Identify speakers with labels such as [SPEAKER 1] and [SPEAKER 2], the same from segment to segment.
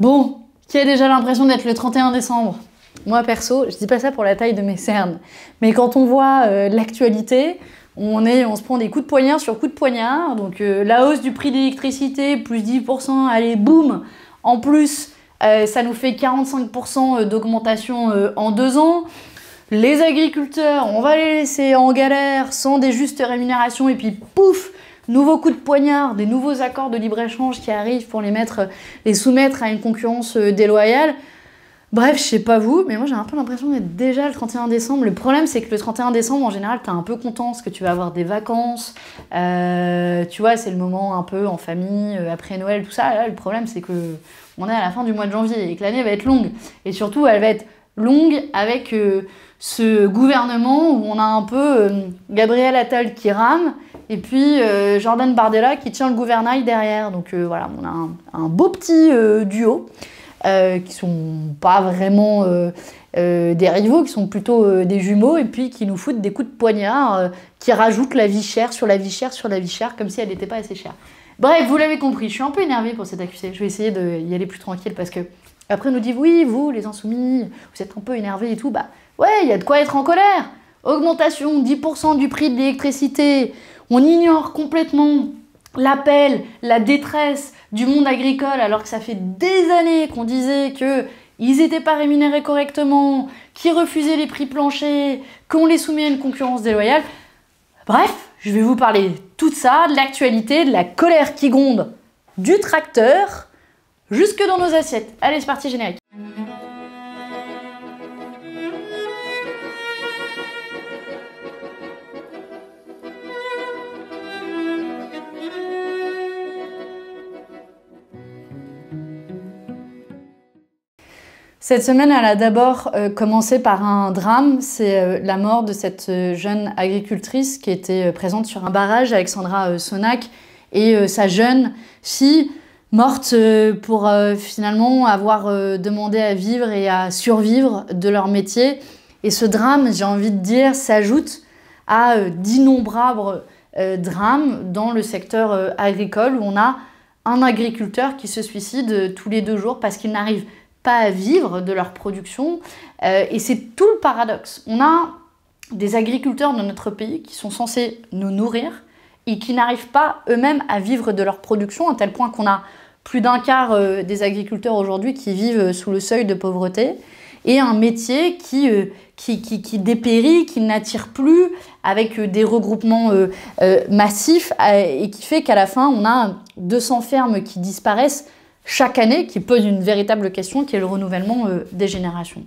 [SPEAKER 1] Bon, qui a déjà l'impression d'être le 31 décembre? Moi perso, je dis pas ça pour la taille de mes cernes, mais quand on voit euh, l'actualité, on, se prend des coups de poignard sur coups de poignard. Donc euh, la hausse du prix de l'électricité, plus 10%, allez, boum En plus, euh, ça nous fait 45% d'augmentation en deux ans. Les agriculteurs, on va les laisser en galère sans des justes rémunérations et puis pouf Nouveau coup de poignard, des nouveaux accords de libre-échange qui arrivent pour les, mettre, les soumettre à une concurrence euh, déloyale. Bref, je sais pas vous, mais moi j'ai un peu l'impression d'être déjà le 31 décembre. Le problème, c'est que le 31 décembre, en général, t'es un peu content parce que tu vas avoir des vacances. Euh, tu vois, c'est le moment un peu en famille, euh, après Noël, tout ça. Là, le problème, c'est que on est à la fin du mois de janvier et que l'année va être longue. Et surtout, elle va être longue avec ce gouvernement où on a un peu Gabriel Attal qui rame et puis euh, Jordan Bardella qui tient le gouvernail derrière. Donc euh, voilà, on a un, beau petit euh, duo qui sont pas vraiment des rivaux, qui sont plutôt des jumeaux et puis qui nous foutent des coups de poignard, qui rajoutent la vie chère sur la vie chère sur la vie chère comme si elle n'était pas assez chère. Bref, vous l'avez compris, je suis un peu énervée pour cette accusé. Je vais essayer d'y aller plus tranquille parce que après on nous dit oui, vous les insoumis, vous êtes un peu énervés et tout. Bah ouais, il y a de quoi être en colère. Augmentation 10% du prix de l'électricité, on ignore complètement l'appel, la détresse du monde agricole alors que ça fait des années qu'on disait que ils n'étaient pas rémunérés correctement, qu'ils refusaient les prix planchers, qu'on les soumet à une concurrence déloyale. Bref, je vais vous parler de tout ça, de l'actualité, de la colère qui gronde du tracteur jusque dans nos assiettes. Allez, c'est parti générique. Cette semaine, elle a d'abord euh, commencé par un drame, c'est euh, la mort de cette euh, jeune agricultrice qui était présente sur un barrage, Alexandra Sonac, et sa jeune fille morte pour finalement avoir demandé à vivre et à survivre de leur métier. Et ce drame, j'ai envie de dire, s'ajoute à d'innombrables drames dans le secteur agricole où on a un agriculteur qui se suicide tous les deux jours parce qu'il n'arrive pas à vivre de leur production. Euh, et c'est tout le paradoxe. On a des agriculteurs dans notre pays qui sont censés nous nourrir et qui n'arrivent pas eux-mêmes à vivre de leur production, à tel point qu'on a plus d'un quart euh, des agriculteurs aujourd'hui qui vivent sous le seuil de pauvreté, et un métier qui, euh, qui, qui, dépérit, qui n'attire plus, avec des regroupements massifs, et qui fait qu'à la fin, on a 200 fermes qui disparaissent chaque année qui pose une véritable question qui est le renouvellement euh, des générations.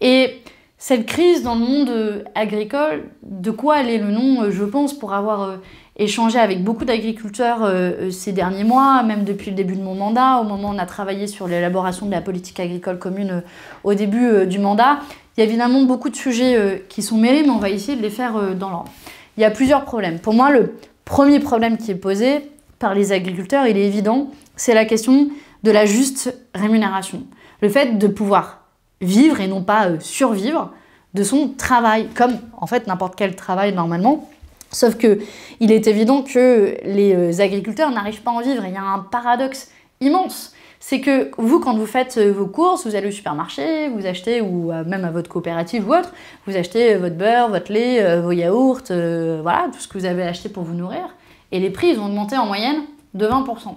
[SPEAKER 1] Et cette crise dans le monde euh, agricole, de quoi elle est le nom, euh, je pense, pour avoir échangé avec beaucoup d'agriculteurs ces derniers mois, même depuis le début de mon mandat, au moment où on a travaillé sur l'élaboration de la politique agricole commune au début du mandat. Il y a évidemment beaucoup de sujets qui sont mêlés, mais on va essayer de les faire dans l'ordre. Il y a plusieurs problèmes. Pour moi, le premier problème qui est posé par les agriculteurs, il est évident, c'est la question de la juste rémunération. Le fait de pouvoir vivre et non pas euh, survivre de son travail, comme en fait n'importe quel travail normalement. Sauf que il est évident que les euh, agriculteurs n'arrivent pas à en vivre. Il y a un paradoxe immense. C'est que vous, quand vous faites euh, vos courses, vous allez au supermarché, vous achetez, ou même à votre coopérative ou autre, vous achetez votre beurre, votre lait, vos yaourts, voilà, tout ce que vous avez acheté pour vous nourrir. Et les prix, ils ont augmenté en moyenne de 20%.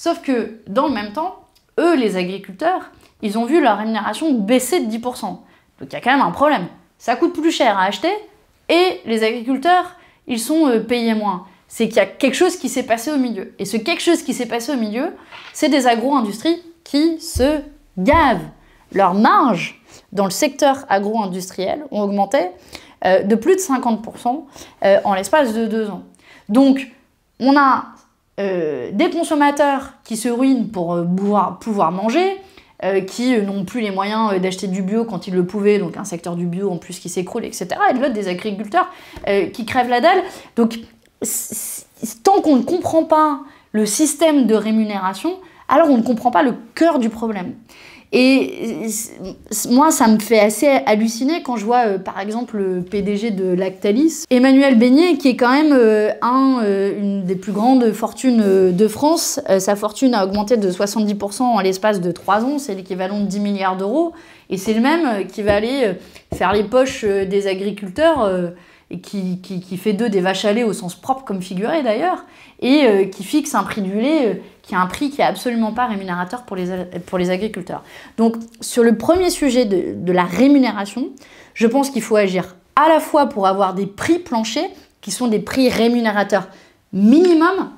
[SPEAKER 1] Sauf que dans le même temps, eux, les agriculteurs, ils ont vu leur rémunération baisser de 10%. Donc il y a quand même un problème. Ça coûte plus cher à acheter et les agriculteurs, ils sont euh, payés moins. C'est qu'il y a quelque chose qui s'est passé au milieu. Et ce quelque chose qui s'est passé au milieu, c'est des agro-industries qui se gavent. Leurs marges dans le secteur agro-industriel ont augmenté euh, de plus de 50% euh, en l'espace de deux ans. Donc, on a euh, des consommateurs qui se ruinent pour euh, pouvoir, manger, euh, qui n'ont plus les moyens d'acheter du bio quand ils le pouvaient, donc un secteur du bio en plus qui s'écroule, etc. Et de l'autre, des agriculteurs qui crèvent la dalle. Donc, tant qu'on ne comprend pas le système de rémunération, alors on ne comprend pas le cœur du problème. Et moi, ça me fait assez halluciner quand je vois, euh, par exemple, le PDG de Lactalis, Emmanuel Beignet, qui est quand même euh, un, euh, une des plus grandes fortunes de France. sa fortune a augmenté de 70% en l'espace de 3 ans, c'est l'équivalent de 10 milliards d'euros. Et c'est le même qui va aller faire les poches des agriculteurs et qui, fait d'eux des vaches à lait au sens propre comme figuré d'ailleurs, et qui fixe un prix du lait qui a un prix qui est absolument pas rémunérateur pour les, agriculteurs. Donc sur le premier sujet de, de la rémunération, je pense qu'il faut agir à la fois pour avoir des prix planchers, qui sont des prix rémunérateurs minimum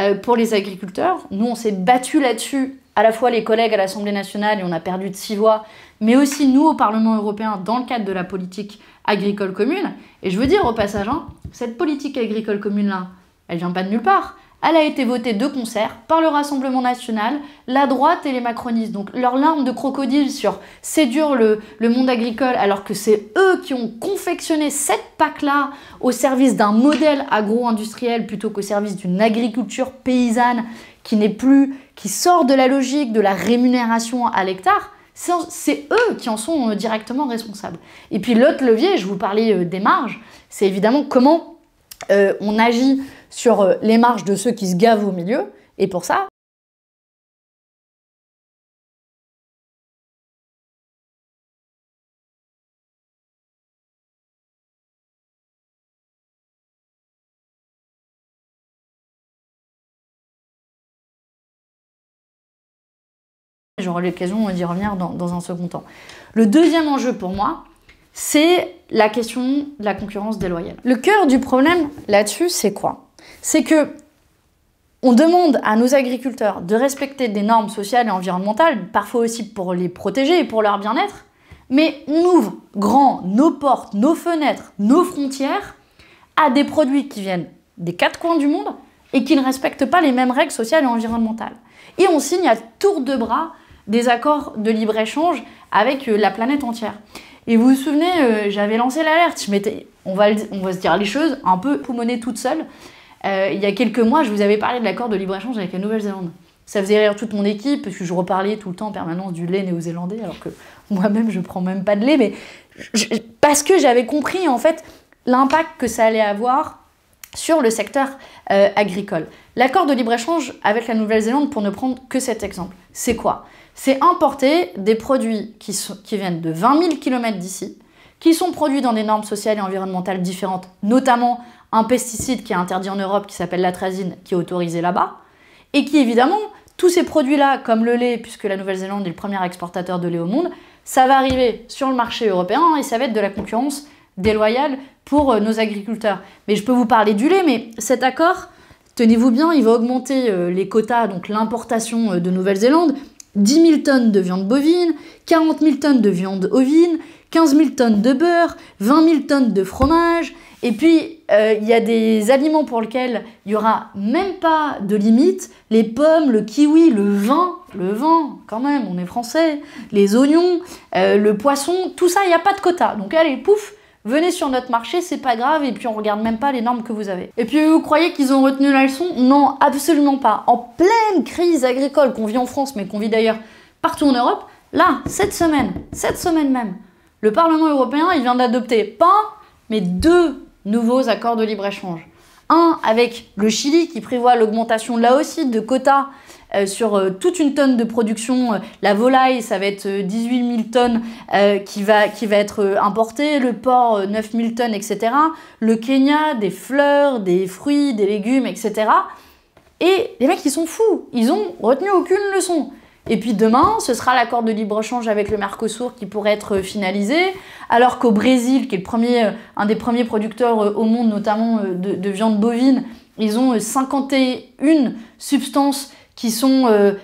[SPEAKER 1] euh, pour les agriculteurs. Nous, on s'est battu là-dessus, à la fois les collègues à l'Assemblée nationale, et on a perdu de six voix, mais aussi nous au Parlement européen, dans le cadre de la politique agricole commune. Et je veux dire au passage, hein, cette politique agricole commune-là, elle vient pas de nulle part elle a été votée de concert par le Rassemblement national, la droite et les macronistes. Donc leur larme de crocodile sur séduire le, le monde agricole alors que c'est eux qui ont confectionné cette PAC-là au service d'un modèle agro-industriel plutôt qu'au service d'une agriculture paysanne qui n'est plus, qui sort de la logique de la rémunération à l'hectare, c'est eux qui en sont euh, directement responsables. Et puis l'autre levier, je vous parlais euh, des marges, c'est évidemment comment euh, on agit sur les marges de ceux qui se gavent au milieu. Et pour ça, J'aurai l'occasion d'y revenir dans, dans, un second temps. Le deuxième enjeu pour moi, c'est la question de la concurrence déloyale. Le cœur du problème là-dessus, c'est quoi? C'est que on demande à nos agriculteurs de respecter des normes sociales et environnementales, parfois aussi pour les protéger et pour leur bien-être, mais on ouvre grand nos portes, nos fenêtres, nos frontières à des produits qui viennent des quatre coins du monde et qui ne respectent pas les mêmes règles sociales et environnementales. Et on signe à tour de bras des accords de libre-échange avec euh, la planète entière. Et vous vous souvenez, euh, j'avais lancé l'alerte, on va, on va se dire les choses un peu poumonnées toute seule. Euh, il y a quelques mois, je vous avais parlé de l'accord de libre-échange avec la Nouvelle-Zélande. Ça faisait rire toute mon équipe, parce que je reparlais tout le temps en permanence du lait néo-zélandais, alors que moi-même, je prends même pas de lait, mais parce que j'avais compris, en fait, l'impact que ça allait avoir sur le secteur agricole. L'accord de libre-échange avec la Nouvelle-Zélande, pour ne prendre que cet exemple, c'est quoi? C'est importer des produits qui, viennent de 20 000 km d'ici, qui sont produits dans des normes sociales et environnementales différentes, notamment un pesticide qui est interdit en Europe qui s'appelle l'atrazine, qui est autorisé là-bas, et qui évidemment, tous ces produits-là, comme le lait, puisque la Nouvelle-Zélande est le premier exportateur de lait au monde, ça va arriver sur le marché européen et ça va être de la concurrence déloyale pour euh, nos agriculteurs. Mais je peux vous parler du lait, mais cet accord, tenez-vous bien, il va augmenter euh, les quotas, donc l'importation euh, de Nouvelle-Zélande, 10 000 tonnes de viande bovine, 40 000 tonnes de viande ovine, 15 000 tonnes de beurre, 20 000 tonnes de fromage, et puis, euh, il y a des aliments pour lesquels il n'y aura même pas de limite. Les pommes, le kiwi, le vin, le vin, quand même, on est français, les oignons, euh, le poisson, tout ça, il n'y a pas de quota. Donc allez, pouf, venez sur notre marché, c'est pas grave, et puis on regarde même pas les normes que vous avez. Et puis vous croyez qu'ils ont retenu la leçon? Non, absolument pas. En pleine crise agricole qu'on vit en France, mais qu'on vit d'ailleurs partout en Europe, là, cette semaine, cette semaine même, le Parlement européen, il vient d'adopter pas, mais deux nouveaux accords de libre-échange. Un avec le Chili qui prévoit l'augmentation là aussi de quotas sur euh, toute une tonne de production. Euh, la volaille, ça va être 18 000 tonnes qui, va, qui va être importée, le porc, 9 000 tonnes, etc. Le Kenya, des fleurs, des fruits, des légumes, etc. Et les mecs, ils sont fous, ils ont retenu aucune leçon. Et puis demain, ce sera l'accord de libre-échange avec le Mercosur qui pourrait être finalisé, alors qu'au Brésil, qui est le premier, euh, un des premiers producteurs euh, au monde, notamment euh, de, viande bovine, ils ont 51 substances qui sont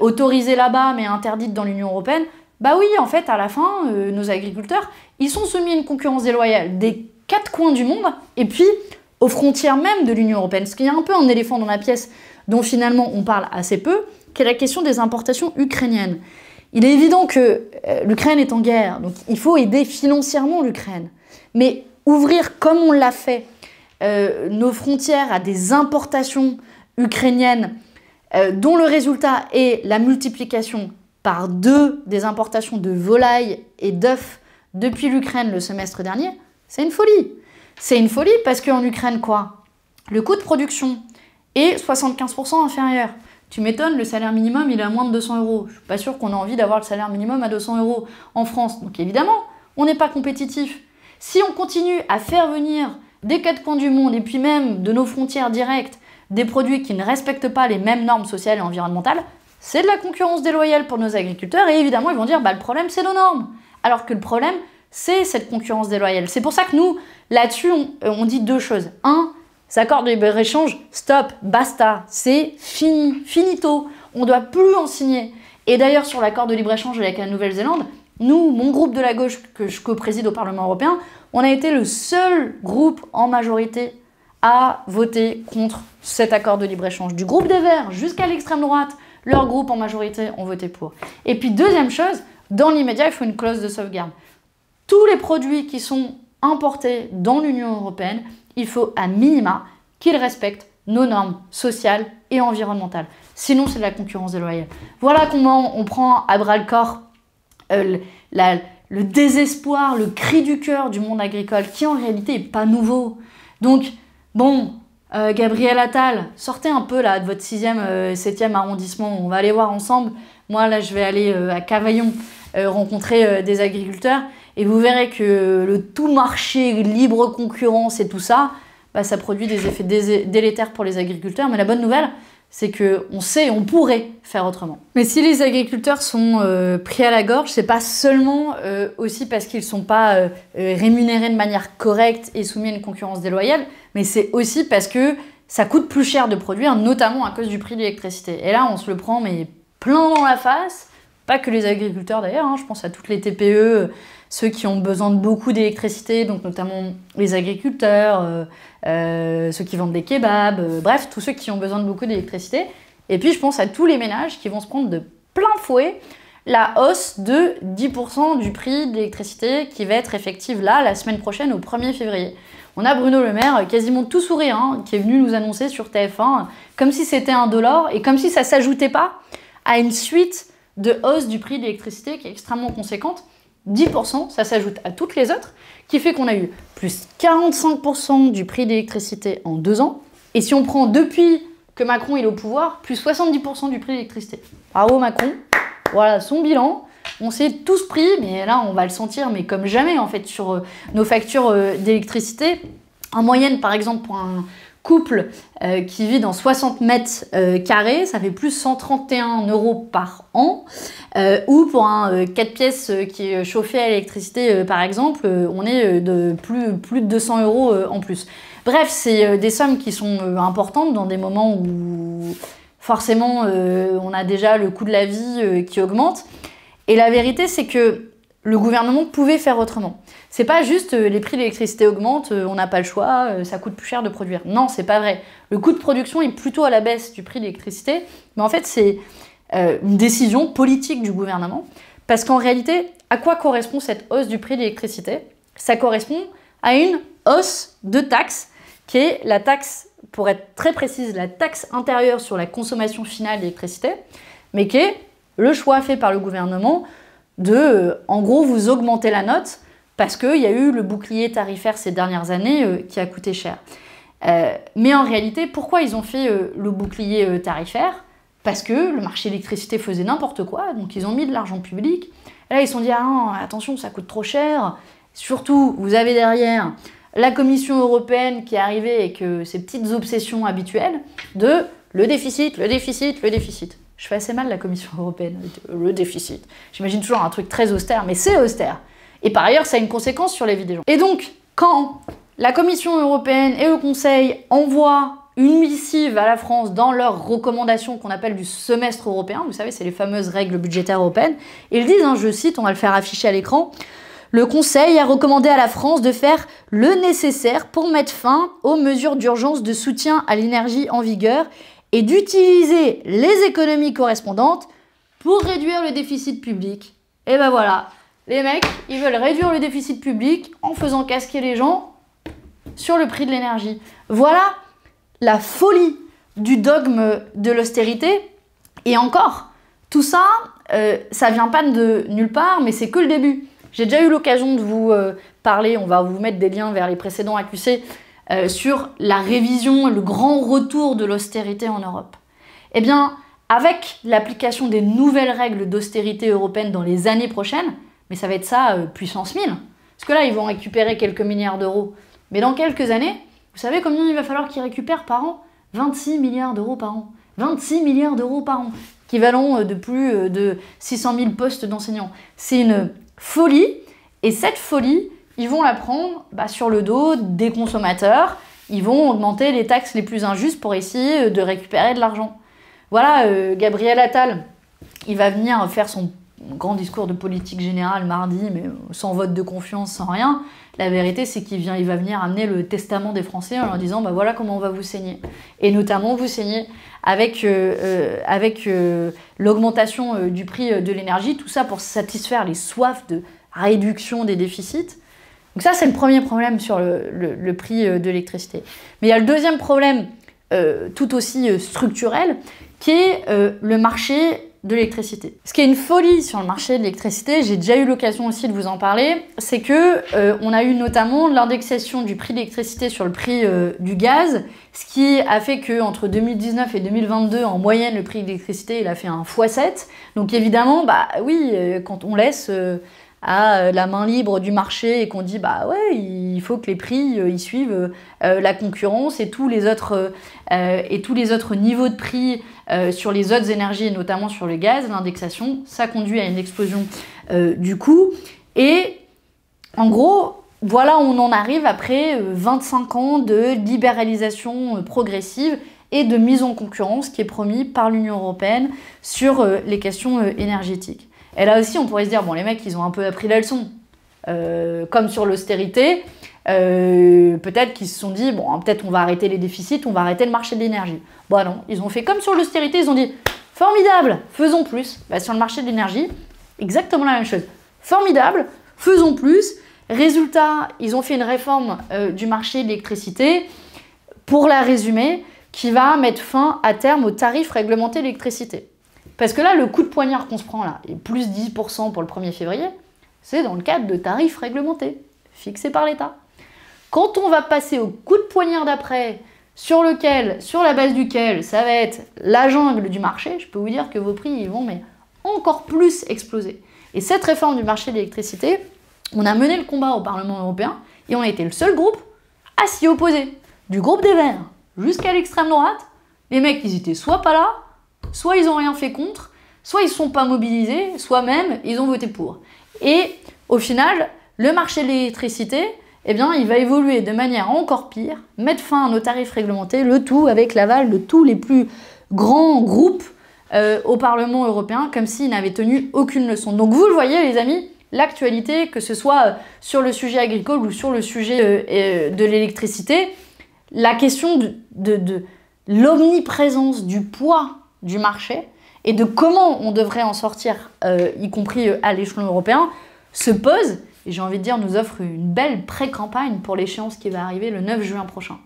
[SPEAKER 1] autorisées là-bas mais interdites dans l'Union européenne. Bah oui, en fait, à la fin, nos agriculteurs, ils sont soumis à une concurrence déloyale des quatre coins du monde et puis aux frontières même de l'Union européenne. Ce qu'il y a un peu un éléphant dans la pièce dont finalement on parle assez peu, qui est la question des importations ukrainiennes. Il est évident que euh, l'Ukraine est en guerre, donc il faut aider financièrement l'Ukraine. Mais ouvrir, comme on l'a fait, euh, nos frontières à des importations ukrainiennes, euh, dont le résultat est la multiplication par deux des importations de volailles et d'œufs depuis l'Ukraine le semestre dernier, c'est une folie. C'est une folie parce qu'en Ukraine, quoi? Le coût de production est 75% inférieur. Tu m'étonnes, le salaire minimum, il est à moins de 200 euros. Je suis pas sûr qu'on ait envie d'avoir le salaire minimum à 200 euros en France. Donc évidemment, on n'est pas compétitif. Si on continue à faire venir des quatre coins du monde et puis même de nos frontières directes des produits qui ne respectent pas les mêmes normes sociales et environnementales, c'est de la concurrence déloyale pour nos agriculteurs et évidemment ils vont dire bah le problème c'est nos normes. Alors que le problème c'est cette concurrence déloyale. C'est pour ça que nous, là-dessus, on, on, dit deux choses. Un, ces accords de libre-échange, stop, basta, c'est fini, finito. On ne doit plus en signer. Et d'ailleurs, sur l'accord de libre-échange avec la Nouvelle-Zélande, nous, mon groupe de la gauche que je co-préside au Parlement européen, on a été le seul groupe en majorité à voter contre cet accord de libre-échange. Du groupe des Verts jusqu'à l'extrême droite, leur groupe en majorité ont voté pour. Et puis deuxième chose, dans l'immédiat, il faut une clause de sauvegarde. Tous les produits qui sont importés dans l'Union européenne, il faut à minima qu'ils respectent nos normes sociales et environnementales. Sinon, c'est de la concurrence déloyale. Voilà comment on prend à bras le corps euh, le désespoir, le cri du cœur du monde agricole, qui en réalité n'est pas nouveau. Donc, bon, euh, Gabriel Attal, sortez un peu là de votre 6e, 7e euh, arrondissement, on va aller voir ensemble. Moi, là, je vais aller à Cavaillon rencontrer des agriculteurs et vous verrez que le tout marché, libre concurrence et tout ça, bah, ça produit des effets délétères pour les agriculteurs. Mais la bonne nouvelle, c'est qu'on sait, on pourrait faire autrement. Mais si les agriculteurs sont euh, pris à la gorge, c'est pas seulement euh, aussi parce qu'ils sont pas euh, rémunérés de manière correcte et soumis à une concurrence déloyale, mais c'est aussi parce que ça coûte plus cher de produire, notamment à cause du prix de l'électricité. Et là, on se le prend mais plein dans la face. Pas que les agriculteurs d'ailleurs, hein, je pense à toutes les TPE, ceux qui ont besoin de beaucoup d'électricité, donc notamment les agriculteurs, euh, ceux qui vendent des kebabs, euh, bref, tous ceux qui ont besoin de beaucoup d'électricité. Et puis je pense à tous les ménages qui vont se prendre de plein fouet la hausse de 10% du prix de l'électricité qui va être effective là, la semaine prochaine, au 1er février. On a Bruno Le Maire, quasiment tout sourire, hein, qui est venu nous annoncer sur TF1, comme si c'était un dollar et comme si ça s'ajoutait pas à une suite de hausse du prix de l'électricité qui est extrêmement conséquente. 10%, ça s'ajoute à toutes les autres, qui fait qu'on a eu plus 45% du prix d'électricité en deux ans. Et si on prend depuis que Macron est au pouvoir, plus 70% du prix d'électricité. Bravo Macron, voilà son bilan. On s'est tous pris, mais là on va le sentir, mais comme jamais en fait, sur euh, nos factures euh, d'électricité. En moyenne, par exemple, pour un, couple euh, qui vit dans 60 mètres euh, carrés, ça fait plus 131 euros par an. Euh, ou pour un 4 pièces qui est chauffé à l'électricité, par exemple, on est de plus, plus de 200 euros en plus. Bref, c'est des sommes qui sont importantes dans des moments où forcément on a déjà le coût de la vie qui augmente. Et la vérité, c'est que le gouvernement pouvait faire autrement. C'est pas juste euh, les prix de l'électricité augmentent, euh, on n'a pas le choix, euh, ça coûte plus cher de produire. Non, c'est pas vrai. Le coût de production est plutôt à la baisse du prix de l'électricité, mais en fait c'est une décision politique du gouvernement, parce qu'en réalité, à quoi correspond cette hausse du prix de l'électricité? Ça correspond à une hausse de taxes, qui est la taxe, pour être très précise, la taxe intérieure sur la consommation finale d'électricité, mais qui est le choix fait par le gouvernement de, en gros, vous augmenter la note parce qu'il y a eu le bouclier tarifaire ces dernières années euh, qui a coûté cher. Euh, mais en réalité, pourquoi ils ont fait euh, le bouclier tarifaire? Parce que le marché de l'électricité faisait n'importe quoi, donc ils ont mis de l'argent public. Et là, ils se sont dit, ah non, attention, ça coûte trop cher. Surtout, vous avez derrière la Commission européenne qui est arrivée avec ses petites obsessions habituelles de le déficit, le déficit, le déficit. Je fais assez mal la Commission européenne, le déficit. J'imagine toujours un truc très austère, mais c'est austère. Et par ailleurs, ça a une conséquence sur la vie des gens. Et donc, quand la Commission européenne et le Conseil envoient une missive à la France dans leurs recommandations qu'on appelle du semestre européen, vous savez, c'est les fameuses règles budgétaires européennes, ils disent, hein, je cite, on va le faire afficher à l'écran, le Conseil a recommandé à la France de faire le nécessaire pour mettre fin aux mesures d'urgence de soutien à l'énergie en vigueur et d'utiliser les économies correspondantes pour réduire le déficit public. Et ben voilà, les mecs, ils veulent réduire le déficit public en faisant casquer les gens sur le prix de l'énergie. Voilà la folie du dogme de l'austérité. Et encore, tout ça, euh, ça vient pas de nulle part, mais c'est que le début. J'ai déjà eu l'occasion de vous euh, parler, on va vous mettre des liens vers les précédents accusés, euh, sur la révision, le grand retour de l'austérité en Europe. Eh bien, avec l'application des nouvelles règles d'austérité européenne dans les années prochaines, mais ça va être ça puissance 1000. Parce que là, ils vont récupérer quelques milliards d'euros. Mais dans quelques années, vous savez combien il va falloir qu'ils récupèrent par an? 26 milliards d'euros par an. 26 milliards d'euros par an, équivalent de plus de 600 000 postes d'enseignants. C'est une folie, et cette folie, ils vont la prendre bah, sur le dos des consommateurs, ils vont augmenter les taxes les plus injustes pour essayer de récupérer de l'argent. Voilà, euh, Gabriel Attal, il va venir faire son grand discours de politique générale mardi, mais sans vote de confiance, sans rien. La vérité, c'est qu'il vient, il va venir amener le testament des Français en leur disant, bah voilà comment on va vous saigner. Et notamment vous saigner avec, euh, euh, avec euh, l'augmentation du prix de l'énergie, tout ça pour satisfaire les soifs de réduction des déficits. Donc ça, c'est le premier problème sur le, prix de l'électricité. Mais il y a le deuxième problème, tout aussi structurel, qui est le marché de l'électricité. Ce qui est une folie sur le marché de l'électricité, j'ai déjà eu l'occasion aussi de vous en parler, c'est que euh, on a eu notamment l'indexation du prix de l'électricité sur le prix euh, du gaz, ce qui a fait que entre 2019 et 2022, en moyenne, le prix de l'électricité il a fait un x7. Donc évidemment, bah oui, euh, quand on laisse à la main libre du marché et qu'on dit bah ouais il faut que les prix ils suivent la concurrence et tous les autres et tous les autres niveaux de prix euh, sur les autres énergies et notamment sur le gaz, l'indexation, ça conduit à une explosion euh, du coût. Et en gros, voilà on en arrive après 25 euh, ans de libéralisation progressive et de mise en concurrence qui est promis par l'Union européenne sur les questions énergétiques. Et là aussi, on pourrait se dire, bon, les mecs, ils ont un peu appris la leçon. comme sur l'austérité, peut-être qu'ils se sont dit, bon, peut-être on va arrêter les déficits, on va arrêter le marché de l'énergie. Bon non, ils ont fait comme sur l'austérité, ils ont dit formidable, faisons plus. Bah, sur le marché de l'énergie, exactement la même chose. Formidable, faisons plus. Résultat, ils ont fait une réforme euh, du marché de l'électricité, pour la résumer, qui va mettre fin à terme aux tarifs réglementés d'électricité. Parce que là, le coup de poignard qu'on se prend là, et plus 10% pour le 1er février, c'est dans le cadre de tarifs réglementés, fixés par l'État. Quand on va passer au coup de poignard d'après, sur lequel, sur la base duquel ça va être la jungle du marché, je peux vous dire que vos prix vont mais encore plus exploser. Et cette réforme du marché de l'électricité, on a mené le combat au Parlement européen et on a été le seul groupe à s'y opposer. Du groupe des Verts jusqu'à l'extrême droite, les mecs ils étaient soit pas là, soit ils ont rien fait contre, soit ils sont pas mobilisés, soit même ils ont voté pour. Et au final, le marché de l'électricité, eh bien, il va évoluer de manière encore pire, mettre fin à nos tarifs réglementés, le tout avec l'aval de tous les plus grands groupes euh, au Parlement européen, comme s'ils n'avaient tenu aucune leçon. Donc vous le voyez, les amis, l'actualité, que ce soit euh, sur le sujet agricole ou sur le sujet euh, de l'électricité, la question de, l'omniprésence du poids du marché et de comment on devrait en sortir, y compris à l'échelon européen, se pose et j'ai envie de dire nous offre une belle pré-campagne pour l'échéance qui va arriver le 9 juin prochain.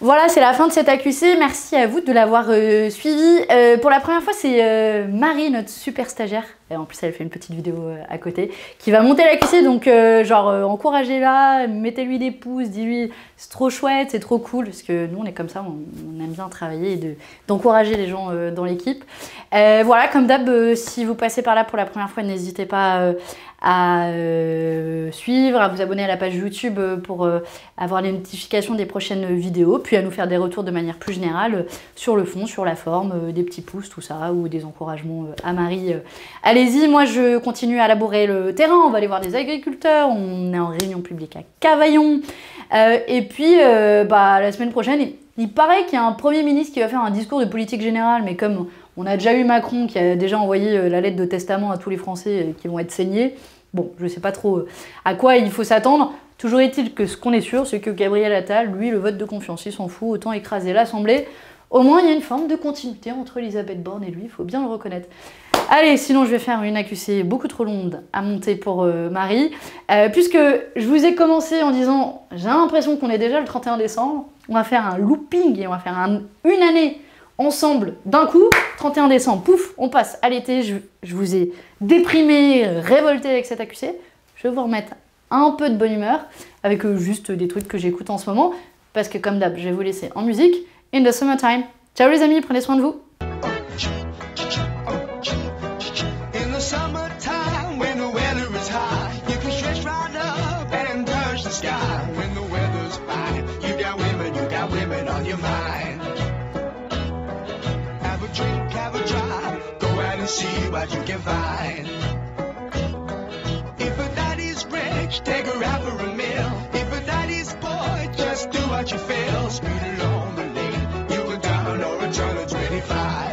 [SPEAKER 1] Voilà, c'est la fin de cet AQC. Merci à vous de l'avoir euh, suivi. Euh, pour la première fois, c'est euh, Marie, notre super stagiaire. Et en plus, elle fait une petite vidéo à côté qui va monter l'AQC. Donc, genre, encouragez-la, mettez-lui des pouces, dis-lui c'est trop chouette, c'est trop cool. Parce que nous, on est comme ça, on, aime bien travailler et d'encourager les gens dans l'équipe. voilà, comme d'hab, si vous passez par là pour la première fois, n'hésitez pas à euh, suivre, à vous abonner à la page YouTube euh, pour euh, avoir les notifications des prochaines vidéos, puis à nous faire des retours de manière plus générale sur le fond, sur la forme, des petits pouces, tout ça, ou des encouragements à Marie. Allez-y, moi je continue à labourer le terrain, on va aller voir des agriculteurs, on est en réunion publique à Cavaillon, et puis bah, la semaine prochaine, il, il paraît qu'il y a un Premier ministre qui va faire un discours de politique générale, mais comme on a déjà eu Macron qui a déjà envoyé euh, la lettre de testament à tous les Français euh, qui vont être saignés. Bon, je ne sais pas trop euh, à quoi il faut s'attendre. Toujours est-il que ce qu'on est sûr, c'est que Gabriel Attal, lui, le vote de confiance, il s'en fout, autant écraser l'Assemblée. Au moins, il y a une forme de continuité entre Elisabeth Borne et lui, il faut bien le reconnaître. Allez, sinon je vais faire une accusée beaucoup trop longue à monter pour Marie. puisque je vous ai commencé en disant, j'ai l'impression qu'on est déjà le 31 décembre, on va faire un looping et on va faire une année
[SPEAKER 2] ensemble d'un coup. 31 décembre, pouf, on passe à l'été. Je, vous ai déprimé, révolté avec cet accusé. Je vais vous remettre un peu de bonne humeur avec euh, juste des trucs que j'écoute en ce moment. Parce que comme d'hab, je vais vous laisser en musique. In the summertime. Ciao les amis, prenez soin de vous. see what you can find. If a daddy's rich, take her out for a meal. If a daddy's poor, just do what you feel. Speed along the lane, you can down or a turn of 25.